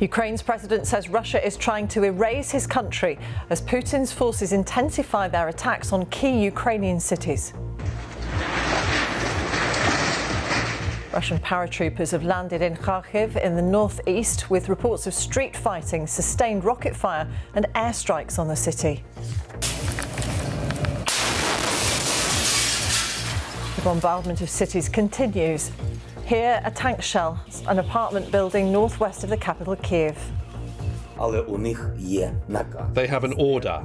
Ukraine's president says Russia is trying to erase his country as Putin's forces intensify their attacks on key Ukrainian cities. Russian paratroopers have landed in Kharkiv in the northeast with reports of street fighting, sustained rocket fire, and airstrikes on the city. The bombardment of cities continues. Here, a tank shell, an apartment building northwest of the capital Kiev. They have an order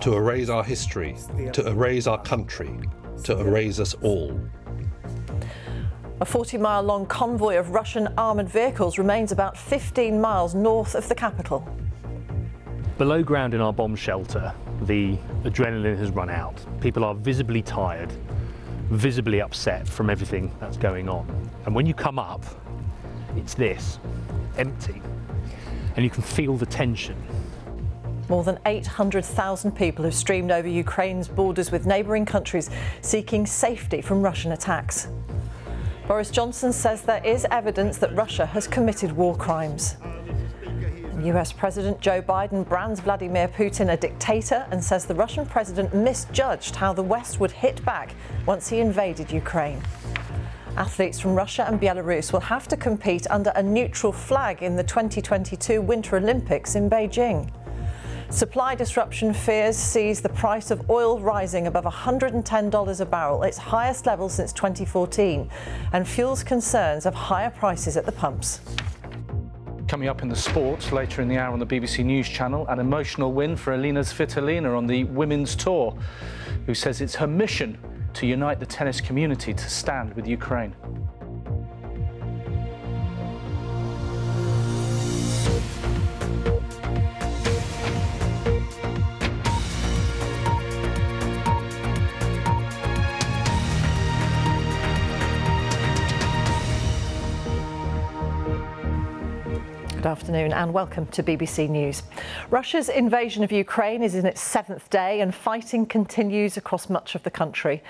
to erase our history, to erase our country, to erase us all. A 40 mile long convoy of Russian armoured vehicles remains about 15 miles north of the capital. Below ground in our bomb shelter, the adrenaline has run out. People are visibly tired visibly upset from everything that's going on. And when you come up, it's this empty. And you can feel the tension. More than 800,000 people have streamed over Ukraine's borders with neighbouring countries seeking safety from Russian attacks. Boris Johnson says there is evidence that Russia has committed war crimes. US President Joe Biden brands Vladimir Putin a dictator and says the Russian president misjudged how the West would hit back once he invaded Ukraine. Athletes from Russia and Belarus will have to compete under a neutral flag in the 2022 Winter Olympics in Beijing. Supply disruption fears sees the price of oil rising above $110 a barrel, its highest level since 2014, and fuels concerns of higher prices at the pumps. Coming up in the sports later in the hour on the BBC News channel, an emotional win for Elina Svitolina on the women's tour, who says it's her mission to unite the tennis community to stand with Ukraine. Good afternoon and welcome to BBC News. Russia's invasion of Ukraine is in its seventh day and fighting continues across much of the country.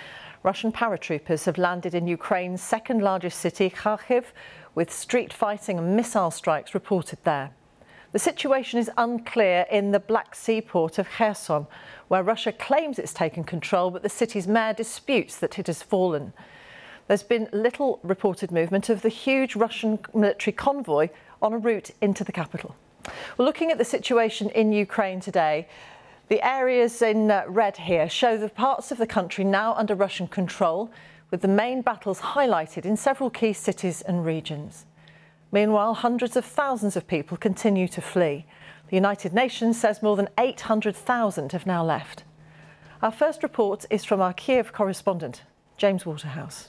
Russian paratroopers have landed in Ukraine's second largest city, Kharkiv, with street fighting and missile strikes reported there. The situation is unclear in the Black Sea port of Kherson, where Russia claims it's taken control, but the city's mayor disputes that it has fallen. There's been little reported movement of the huge Russian military convoy on a route into the capital. Well, looking at the situation in Ukraine today, the areas in uh, red here show the parts of the country now under Russian control, with the main battles highlighted in several key cities and regions. Meanwhile, hundreds of thousands of people continue to flee. The United Nations says more than 800,000 have now left. Our first report is from our Kiev correspondent, James Waterhouse.